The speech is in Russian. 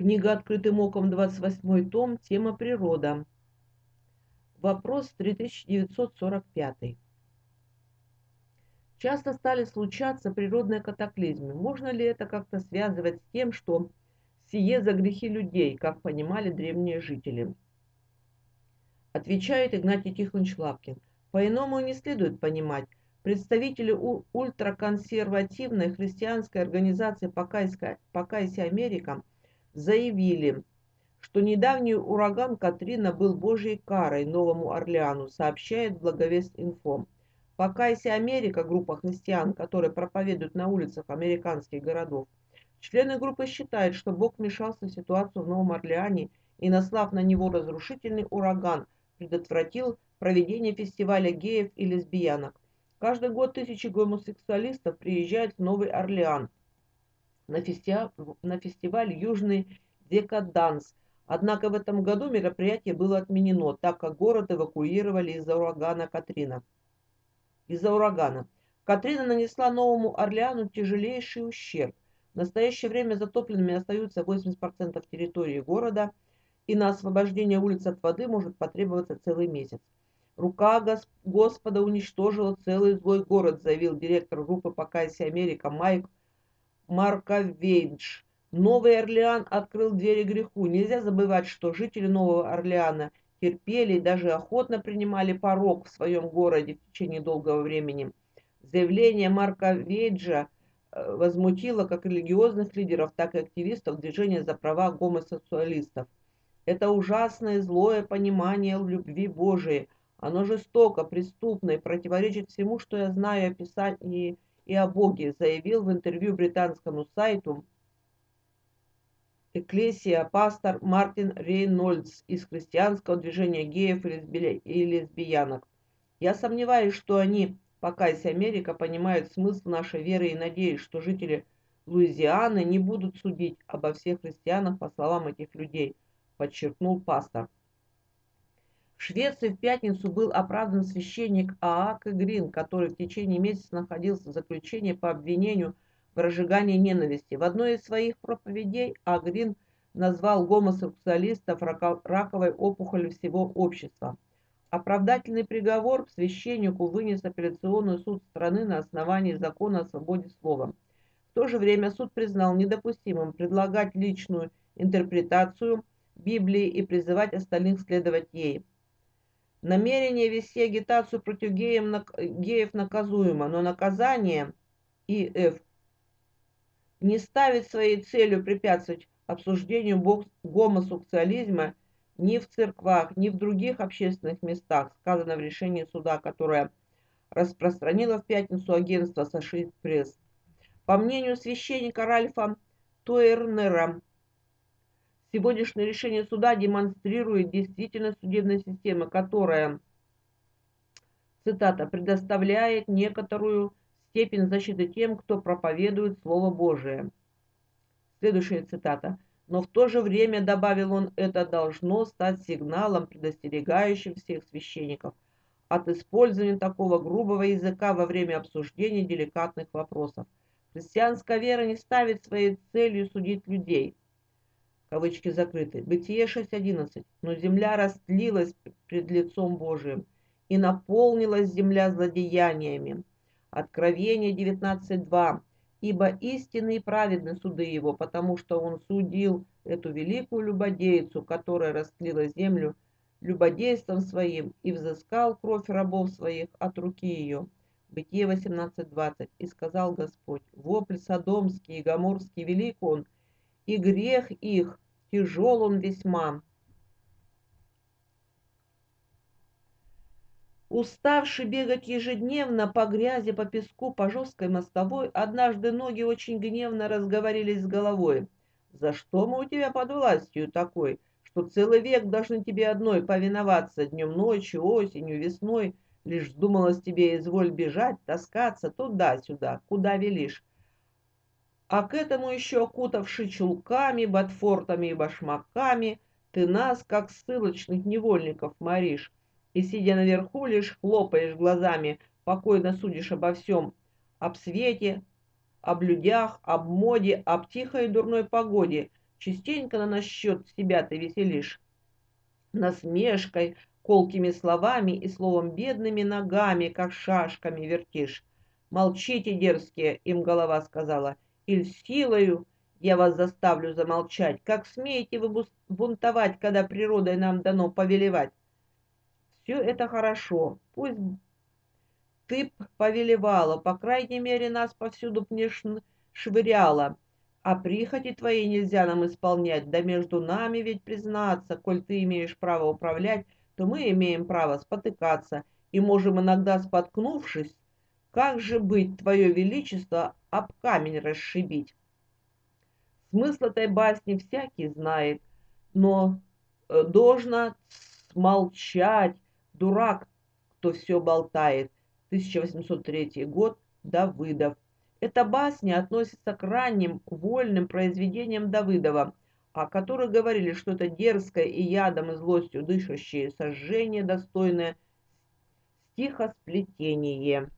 Книга «Открытым оком», 28 том, тема «Природа». Вопрос 3945. Часто стали случаться природные катаклизмы. Можно ли это как-то связывать с тем, что сие за грехи людей, как понимали древние жители? Отвечает Игнатий Тихонович Лапкин. По-иному не следует понимать. Представители ультраконсервативной христианской организации «Покайся Америка» заявили, что недавний ураган Катрина был божьей карой Новому Орлеану, сообщает Благовест Инфо. Покайся Америка, группа христиан, которые проповедуют на улицах американских городов. Члены группы считают, что Бог вмешался в ситуацию в Новом Орлеане и, наслав на него разрушительный ураган, предотвратил проведение фестиваля геев и лесбиянок. Каждый год тысячи гомосексуалистов приезжают в Новый Орлеан на, фестиваль, «Южный Декаданс». Однако в этом году мероприятие было отменено, так как город эвакуировали из-за урагана Катрина из-за урагана. Катрина нанесла Новому Орлеану тяжелейший ущерб. В настоящее время затопленными остаются 80% территории города, и на освобождение улиц от воды может потребоваться целый месяц. Рука Господа уничтожила целый злой город, заявил директор группы «Покайся Америка» Майк Марковейдж. Новый Орлеан открыл двери греху. Нельзя забывать, что жители Нового Орлеана терпели и даже охотно принимали порог в своем городе в течение долгого времени. Заявление Марка Вейджа э, возмутило как религиозных лидеров, так и активистов движения за права гомосексуалистов. Это ужасное злое понимание любви Божией. Оно жестоко, преступно и противоречит всему, что я знаю о Писании и о Боге, заявил в интервью британскому сайту Экклесия пастор Мартин Рейнольдс из христианского движения геев и лесбиянок. Я сомневаюсь, что они, покайся Америка, понимают смысл нашей веры и надеюсь, что жители Луизианы не будут судить обо всех христианах по словам этих людей, подчеркнул пастор. В Швеции в пятницу был оправдан священник Аак Грин, который в течение месяца находился в заключении по обвинению в разжигании ненависти. В одной из своих проповедей Агрин назвал гомосексуалистов раковой опухолью всего общества. Оправдательный приговор священнику вынес апелляционный суд страны на основании закона о свободе слова. В то же время суд признал недопустимым предлагать личную интерпретацию Библии и призывать остальных следовать ей. Намерение вести агитацию против геев наказуемо, но наказание ИФ не ставит своей целью препятствовать обсуждению гомосексуализма ни в церквах, ни в других общественных местах, сказано в решении суда, которое распространило в пятницу агентство Сашит Пресс. По мнению священника Ральфа Туэрнера, сегодняшнее решение суда демонстрирует действительно судебная система, которая, цитата, предоставляет некоторую степень защиты тем, кто проповедует Слово Божие. Следующая цитата. Но в то же время, добавил он, это должно стать сигналом, предостерегающим всех священников от использования такого грубого языка во время обсуждения деликатных вопросов. Христианская вера не ставит своей целью судить людей. Кавычки закрыты. Бытие 6.11. Но земля растлилась пред лицом Божиим, и наполнилась земля злодеяниями. Откровение 19.2. «Ибо истинные и праведны суды его, потому что он судил эту великую любодейцу, которая растлила землю любодейством своим, и взыскал кровь рабов своих от руки ее». Бытие 18.20. «И сказал Господь, вопль Содомский и Гоморский велик он, и грех их тяжел он весьма, Уставший бегать ежедневно по грязи, по песку, по жесткой мостовой, однажды ноги очень гневно разговорились с головой. «За что мы у тебя под властью такой, что целый век должны тебе одной повиноваться днем, ночью, осенью, весной? Лишь вздумалось тебе изволь бежать, таскаться туда-сюда, куда велишь. А к этому еще окутавши чулками, ботфортами и башмаками, ты нас, как ссылочных невольников, моришь» и, сидя наверху, лишь хлопаешь глазами, покойно судишь обо всем, об свете, об людях, об моде, об тихой и дурной погоде, Частенько на насчет себя ты веселишь. Насмешкой, колкими словами и словом бедными ногами, как шашками вертишь. Молчите, дерзкие, им голова сказала, или силою я вас заставлю замолчать. Как смеете вы бунтовать, когда природой нам дано повелевать? Все это хорошо, пусть ты повелевала, по крайней мере, нас повсюду не швыряла. А прихоти твоей нельзя нам исполнять, да между нами ведь признаться, коль ты имеешь право управлять, то мы имеем право спотыкаться и можем иногда, споткнувшись, как же быть, твое величество, об камень расшибить? Смысл этой басни всякий знает, но э, должно смолчать, дурак, кто все болтает. 1803 год, Давыдов. Эта басня относится к ранним вольным произведениям Давыдова, о которых говорили, что это дерзкое и ядом и злостью дышащее сожжение, достойное стихосплетение.